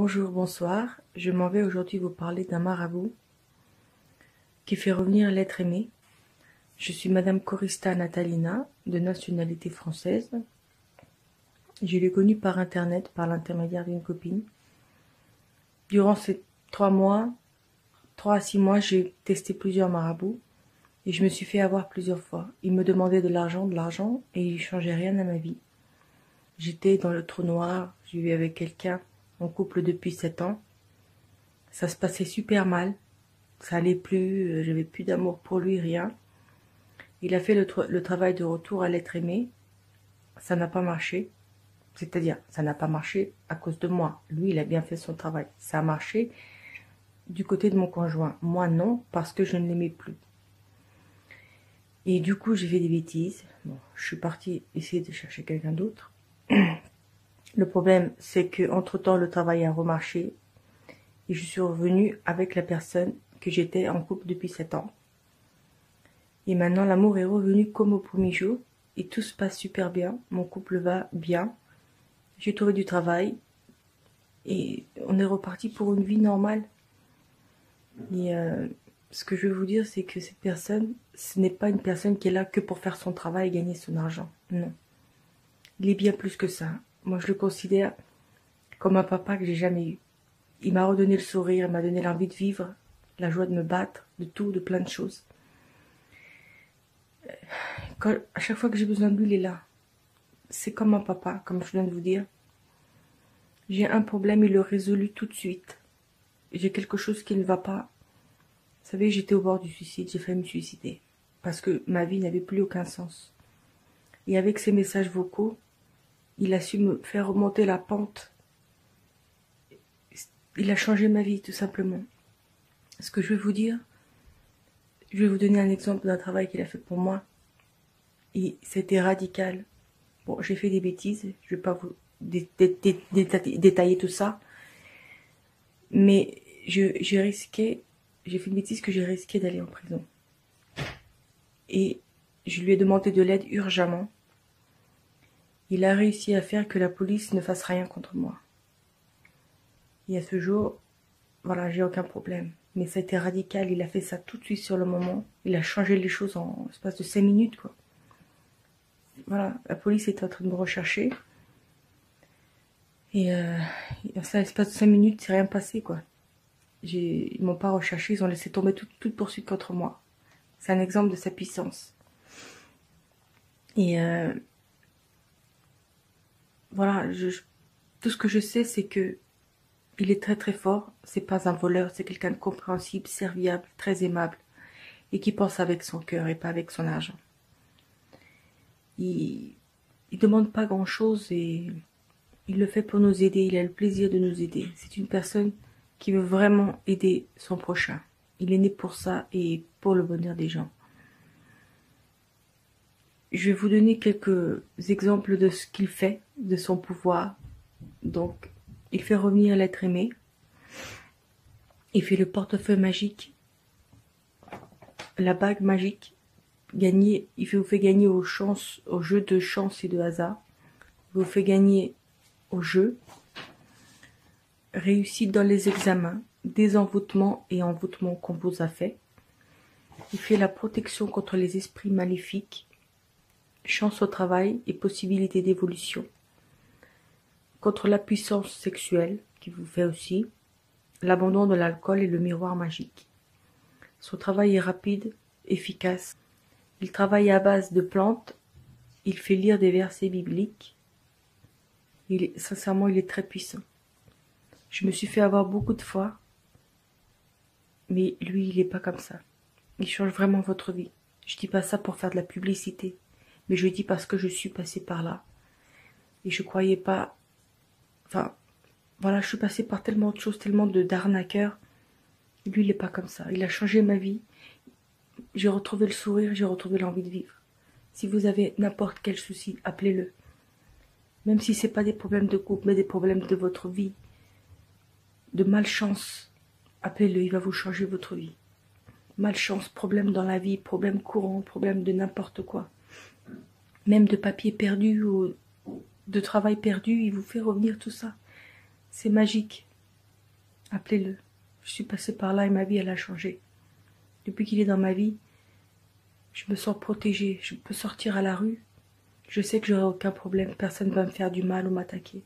Bonjour, bonsoir. Je m'en vais aujourd'hui vous parler d'un marabout qui fait revenir l'être aimé. Je suis Madame Corista Natalina, de nationalité française. Je l'ai connu par Internet, par l'intermédiaire d'une copine. Durant ces trois mois, trois à six mois, j'ai testé plusieurs marabouts et je me suis fait avoir plusieurs fois. Il me demandait de l'argent, de l'argent et il changeait rien à ma vie. J'étais dans le trou noir, je vivais avec quelqu'un couple depuis sept ans. Ça se passait super mal. Ça allait plus, euh, j'avais plus d'amour pour lui, rien. Il a fait le, travail de retour à l'être aimé. Ça n'a pas marché. C'est-à-dire, ça n'a pas marché à cause de moi. Lui, il a bien fait son travail. Ça a marché du côté de mon conjoint. Moi, non, parce que je ne l'aimais plus. Et du coup, j'ai fait des bêtises. Je suis partie essayer de chercher quelqu'un d'autre. Le problème, c'est que entre temps, le travail a remarché et je suis revenue avec la personne que j'étais en couple depuis sept ans. Et maintenant, l'amour est revenu comme au premier jour et tout se passe super bien. Mon couple va bien. J'ai trouvé du travail et on est reparti pour une vie normale. Et euh, ce que je veux vous dire, c'est que cette personne, ce n'est pas une personne qui est là que pour faire son travail et gagner son argent. Non. Il est bien plus que ça. Moi, je le considère comme un papa que j'ai jamais eu. Il m'a redonné le sourire, il m'a donné l'envie de vivre, la joie de me battre, de tout, de plein de choses. Quand, à chaque fois que j'ai besoin de lui, il est là. C'est comme un papa, comme je viens de vous dire. J'ai un problème, il le résout tout de suite. J'ai quelque chose qui ne va pas. Vous savez, j'étais au bord du suicide, j'ai failli me suicider. Parce que ma vie n'avait plus aucun sens. Et avec ces messages vocaux, il a su me faire remonter la pente. Il a changé ma vie, tout simplement. Ce que je vais vous dire, je vais vous donner un exemple d'un travail qu'il a fait pour moi. Et c'était radical. Bon, j'ai fait des bêtises, je vais pas vous détailler tout ça. Mais j'ai risqué, j'ai fait une bêtise que j'ai risqué d'aller en prison. Et je lui ai demandé de l'aide urgemment il a réussi à faire que la police ne fasse rien contre moi. Et à ce jour, voilà, j'ai aucun problème. Mais ça a été radical, il a fait ça tout de suite sur le moment. Il a changé les choses en l'espace de cinq minutes, quoi. Voilà, la police était en train de me rechercher. Et euh, l'espace de cinq minutes, c'est rien passé, quoi. Ils m'ont pas recherché, ils ont laissé tomber toute, toute poursuite contre moi. C'est un exemple de sa puissance. Et euh, voilà, tout ce que je sais, c'est que il est très très fort. C'est pas un voleur, c'est quelqu'un de compréhensible, serviable, très aimable, et qui pense avec son cœur et pas avec son argent. Il, il demande pas grand chose et il le fait pour nous aider. Il a le plaisir de nous aider. C'est une personne qui veut vraiment aider son prochain. Il est né pour ça et pour le bonheur des gens. Je vais vous donner quelques exemples de ce qu'il fait, de son pouvoir. Donc, il fait revenir l'être aimé. Il fait le portefeuille magique. La bague magique. Il vous fait gagner aux chances, au jeu de chance et de hasard. Il vous fait gagner au jeu. Réussite dans les examens. Désenvoûtement et envoûtement qu'on vous a fait. Il fait la protection contre les esprits maléfiques chance au travail et possibilité d'évolution. Contre la puissance sexuelle, qui vous fait aussi, l'abandon de l'alcool et le miroir magique. Son travail est rapide, efficace. Il travaille à base de plantes. Il fait lire des versets bibliques. Sincèrement, il est très puissant. Je me suis fait avoir beaucoup de fois, mais lui, il n'est pas comme ça. Il change vraiment votre vie. Je dis pas ça pour faire de la publicité mais je dis parce que je suis passée par là. Et je croyais pas... Enfin, voilà, je suis passée par tellement de choses, tellement de d'arnaqueurs. Lui, il n'est pas comme ça. Il a changé ma vie. J'ai retrouvé le sourire, j'ai retrouvé l'envie de vivre. Si vous avez n'importe quel souci, appelez-le. Même si c'est pas des problèmes de couple, mais des problèmes de votre vie, de malchance, appelez-le, il va vous changer votre vie. Malchance, problème dans la vie, problème courant, problème de n'importe quoi même de papier perdu ou de travail perdu, il vous fait revenir tout ça. C'est magique. Appelez-le. Je suis passée par là et ma vie, elle a changé. Depuis qu'il est dans ma vie, je me sens protégée. Je peux sortir à la rue. Je sais que j'aurai aucun problème. Personne ne va me faire du mal ou m'attaquer.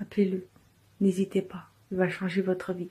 Appelez-le. N'hésitez pas. Il va changer votre vie.